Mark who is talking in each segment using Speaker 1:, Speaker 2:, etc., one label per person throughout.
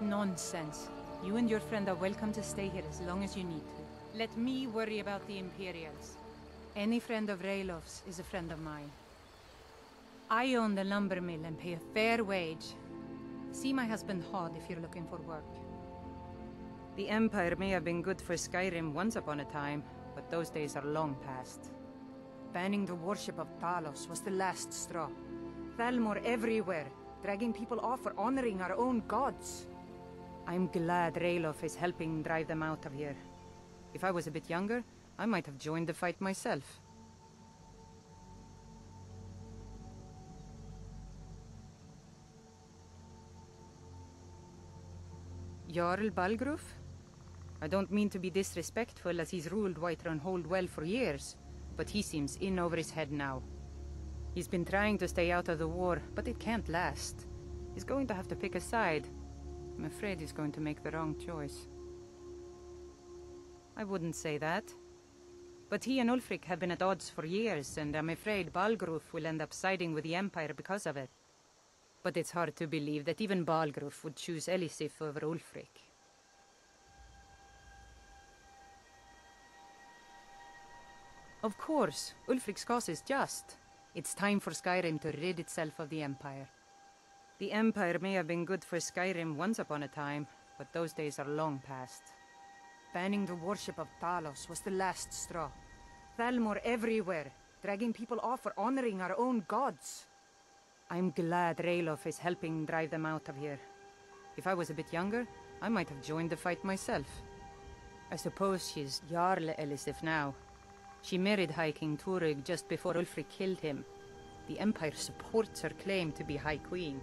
Speaker 1: Nonsense. You and your friend are welcome to stay here as long as you need to. Let me worry about the Imperials. Any friend of Ralof's is a friend of mine. I own the lumber mill and pay a fair wage. See my husband Hod if you're looking for work. The Empire may have been good for Skyrim once upon a time, but those days are long past. Banning the worship of Talos was the last straw. Thalmor everywhere, dragging people off for honoring our own gods. I'm glad Ralof is helping drive them out of here. If I was a bit younger, I might have joined the fight myself. Jarl Balgruuf? I don't mean to be disrespectful as he's ruled Whiterun Hold well for years, but he seems in over his head now. He's been trying to stay out of the war, but it can't last. He's going to have to pick a side. I'm afraid he's going to make the wrong choice. I wouldn't say that. But he and Ulfric have been at odds for years, and I'm afraid Balgruuf will end up siding with the Empire because of it. But it's hard to believe that even Balgruuf would choose Elisif over Ulfric. Of course, Ulfric's cause is just. It's time for Skyrim to rid itself of the Empire. The Empire may have been good for Skyrim once upon a time, but those days are long past. Banning the worship of Talos was the last straw. Thalmor everywhere, dragging people off for honoring our own gods. I'm glad Ralof is helping drive them out of here. If I was a bit younger, I might have joined the fight myself. I suppose she's Jarl Elisif now. She married High King Torygg just before Ulfric killed him. The Empire supports her claim to be High Queen.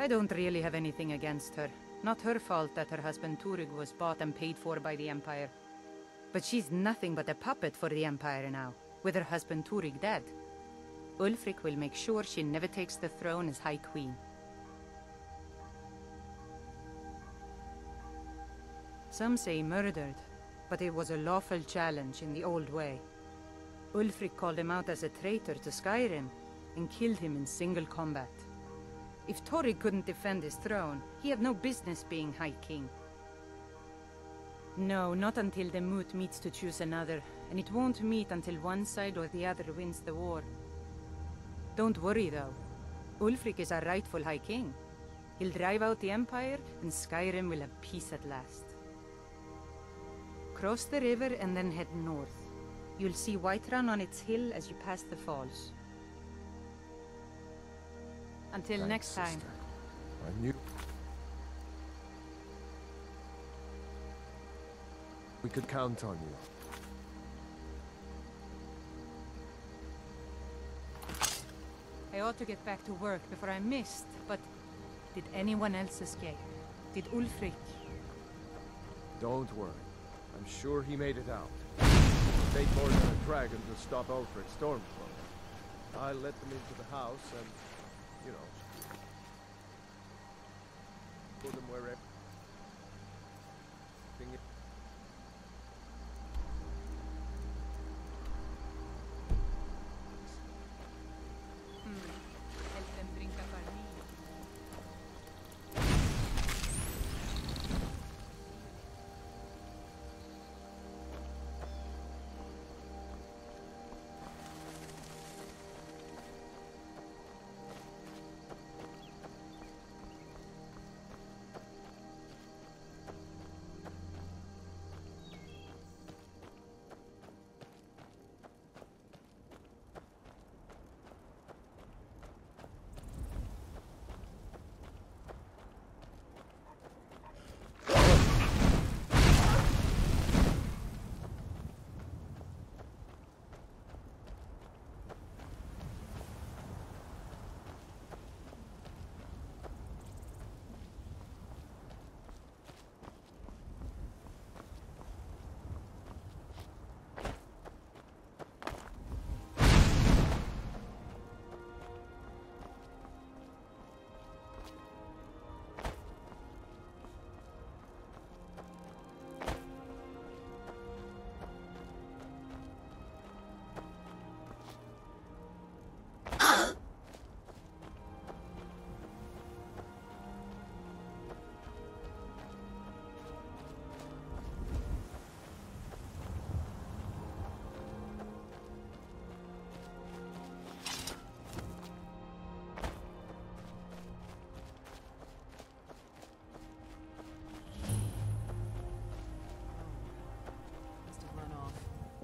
Speaker 1: I don't really have anything against her. Not her fault that her husband Torygg was bought and paid for by the Empire. But she's nothing but a puppet for the Empire now, with her husband Torygg dead. Ulfric will make sure she never takes the throne as High Queen. Some say murdered, but it was a lawful challenge in the old way. Ulfric called him out as a traitor to Skyrim and killed him in single combat. If Torygg couldn't defend his throne, he had no business being High King. No, not until the moot meets to choose another, and it won't meet until one side or the other wins the war. Don't worry though. Ulfric is our rightful High King. He'll drive out the Empire, and Skyrim will have peace at last. Cross the river and then head north. You'll see Whiterun on its hill as you pass the falls. Until
Speaker 2: Thanks,
Speaker 1: next time.
Speaker 2: sister. I knew we could count on you.
Speaker 1: I ought to get back to work before I missed, but did anyone else escape? Did Ulfric?
Speaker 2: Don't worry. I'm sure he made it out. Take more than a dragon to stop Ulfric Stormcloak. I'll let them into the house and, you know, put them wherever.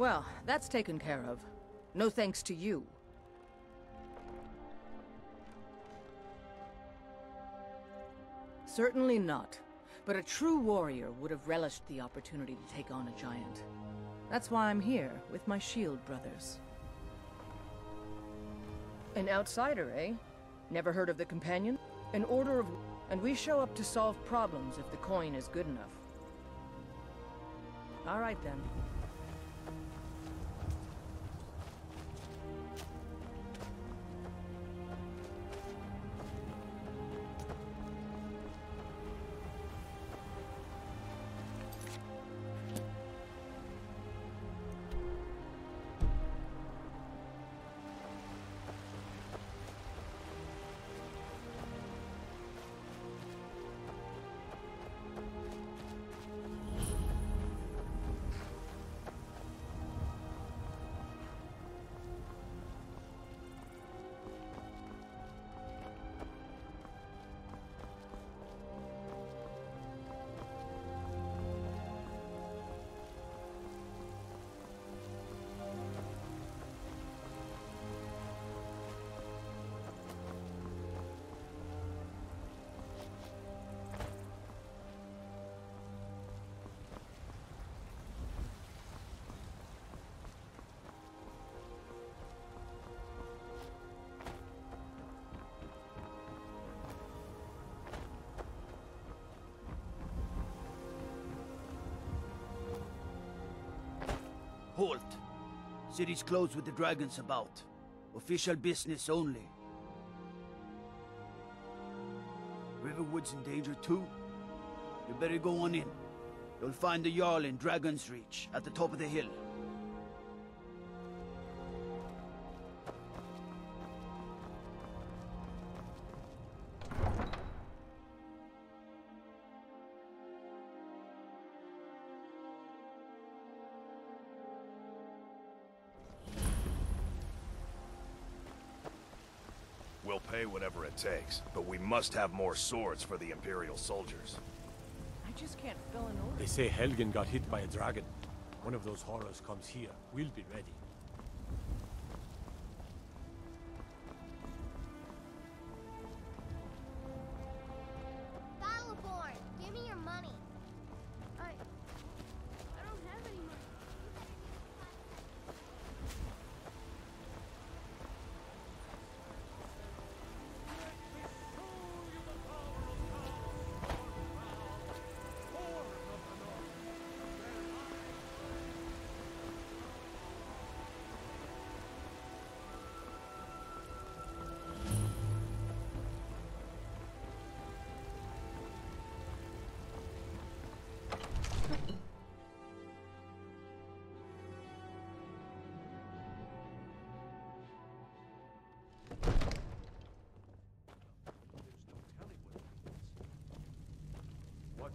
Speaker 3: Well, that's taken care of. No thanks to you. Certainly not. But a true warrior would have relished the opportunity to take on a giant. That's why I'm here, with my shield brothers. An outsider, eh? Never heard of the Companion? An order of... And we show up to solve problems if the coin is good enough. All right, then.
Speaker 4: Halt! City's closed with the dragons about. Official business only. Riverwood's in danger too? You better go on in. You'll find the Jarl in Dragon's Reach, at the top of the hill.
Speaker 5: It takes, but we must have more swords for the Imperial soldiers.
Speaker 3: I just can't fill an order.
Speaker 6: They say Helgen got hit by a dragon. One of those horrors comes here. We'll be ready.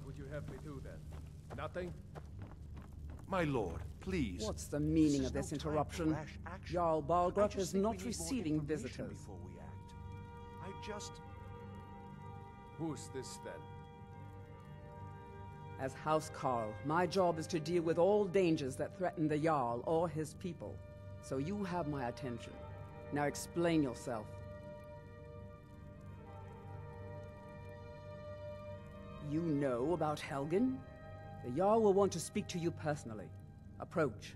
Speaker 2: Would you have me do then? Nothing?
Speaker 7: My lord, please.
Speaker 8: What's the meaning
Speaker 7: is
Speaker 8: of this
Speaker 7: no
Speaker 8: interruption? Jarl
Speaker 7: I
Speaker 8: Balgruuf is not receiving visitors.
Speaker 7: Before we act. I just.
Speaker 2: Who's this then?
Speaker 8: As Housecarl, my job is to deal with all dangers that threaten the Jarl or his people. So you have my attention. Now explain yourself. You know about Helgen? The Jarl will want to speak to you personally. Approach.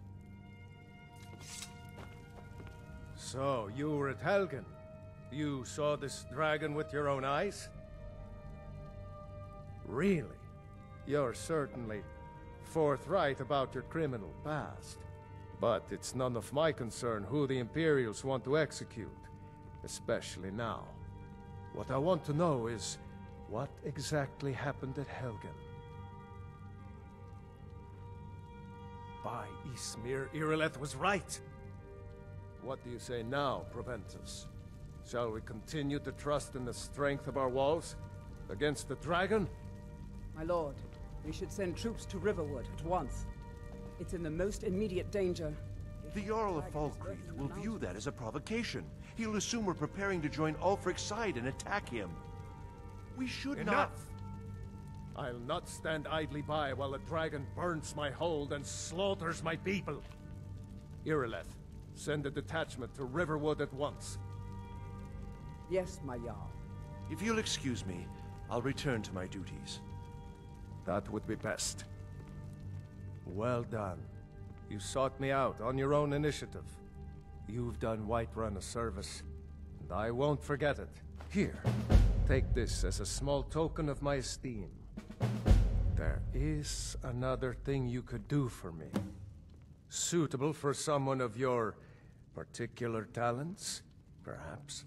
Speaker 2: So, you were at Helgen? You saw this dragon with your own eyes? Really? You're certainly forthright about your criminal past. But it's none of my concern who the Imperials want to execute, especially now. What I want to know is what exactly happened at Helgen. By Ysmir, Irileth was right. What do you say now, Proventus? Shall we continue to trust in the strength of our walls? Against the dragon?
Speaker 8: My lord, we should send troops to Riverwood at once. It's in the most immediate danger.
Speaker 7: The Jarl of Falkreath will view that as a provocation. He'll assume we're preparing to join Ulfric's side and attack him. We should
Speaker 2: Enough!
Speaker 7: not.
Speaker 2: I'll not stand idly by while the dragon burns my hold and slaughters my people. Irileth, send a detachment to Riverwood at once.
Speaker 8: Yes, my Jarl.
Speaker 7: If you'll excuse me, I'll return to my duties.
Speaker 2: That would be best. Well done. You sought me out on your own initiative. You've done Whiterun a service, and I won't forget it. Here, take this as a small token of my esteem. There is another thing you could do for me. Suitable for someone of your particular talents, perhaps.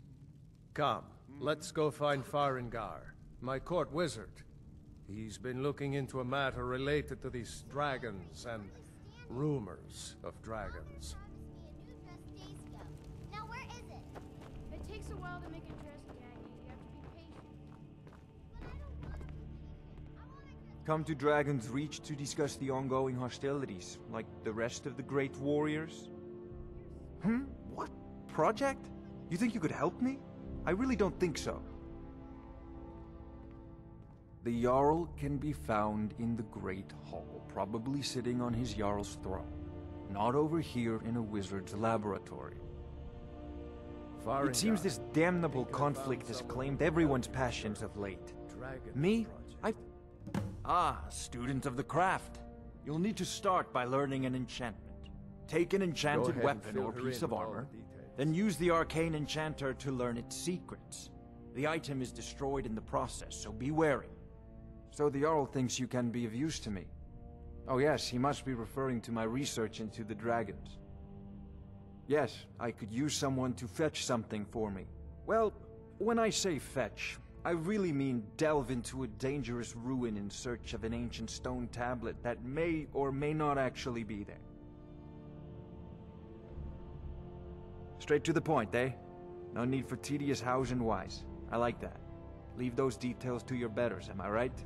Speaker 2: Come, let's go find Farengar, my court wizard. He's been looking into a matter related to these dragons and rumors of dragons.
Speaker 9: Now where is it?
Speaker 10: It takes a while to make
Speaker 11: Come to Dragon's Reach to discuss the ongoing hostilities, like the rest of the Great Warriors? Hmm? What? Project? You think you could help me? I really don't think so. The Jarl can be found in the Great Hall, probably sitting on his Jarl's throne. Not over here in a wizard's laboratory.
Speaker 2: Farengar,
Speaker 11: It seems this damnable
Speaker 2: think I found
Speaker 11: conflict has claimed everyone's passions of late. Me?
Speaker 2: project.
Speaker 11: Ah, student of the craft. You'll need to start by learning an enchantment. Take an enchanted weapon or piece of armor,
Speaker 2: the
Speaker 11: then use the arcane enchanter to learn its secrets. The item is destroyed in the process, so be wary. So the Jarl thinks you can be of use to me. Oh yes, he must be referring to my research into the dragons. Yes, I could use someone to fetch something for me. Well, when I say fetch, I really mean delve into a dangerous ruin in search of an ancient stone tablet that may or may not actually be there. Straight to the point, eh? No need for tedious hows and whys. I like that. Leave those details to your betters, am I right?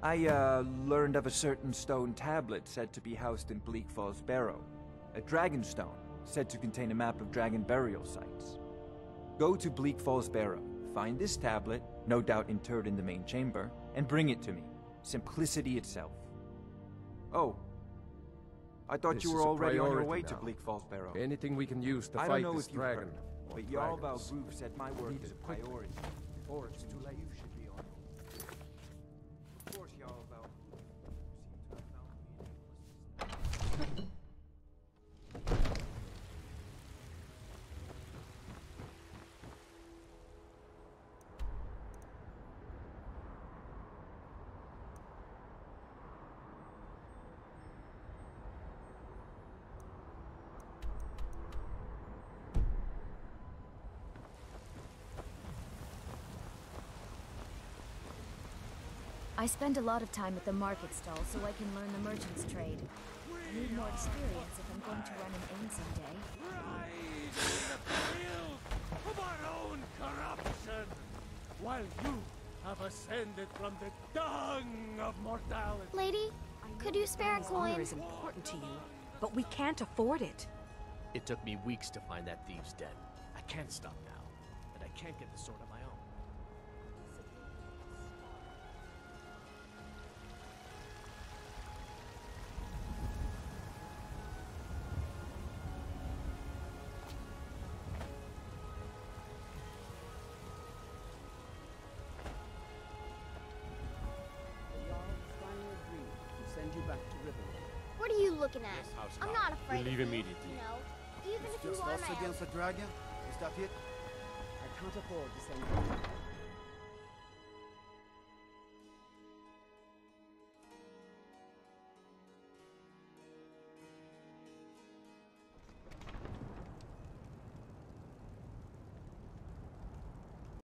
Speaker 11: I, uh, learned of a certain stone tablet said to be housed in Bleak Falls Barrow. A dragon stone, said to contain a map of dragon burial sites. Go to Bleak Falls Barrow, find this tablet, no doubt interred in the main chamber, and bring it to me. Simplicity itself. Oh. I thought
Speaker 2: This
Speaker 11: you were already on your way to
Speaker 2: now.
Speaker 11: Bleak Falls Barrow.
Speaker 2: Anything we can use to
Speaker 11: I
Speaker 2: fight this dragon.
Speaker 11: heard, but Jarl. Balgruuf said my work is a priority.
Speaker 2: Or it's too late.
Speaker 10: I spend a lot of time at the market stall so I can learn the merchant's trade. I need more experience if I'm going to run an inn someday.
Speaker 6: of our own corruption, while you have ascended from the dung of mortality.
Speaker 9: Lady, could you spare a
Speaker 12: Honor
Speaker 9: coin?
Speaker 12: is important to you, but we can't afford it.
Speaker 13: It took me weeks to find that thieves' den. I can't stop now, and I can't get the sword on
Speaker 9: looking at?
Speaker 13: Yes, House
Speaker 9: I'm not afraid
Speaker 13: We leave immediately.
Speaker 9: You know, even if you
Speaker 4: Just
Speaker 9: are
Speaker 4: us
Speaker 9: my
Speaker 4: against the dragon? Is that it?
Speaker 8: I can't afford to send you.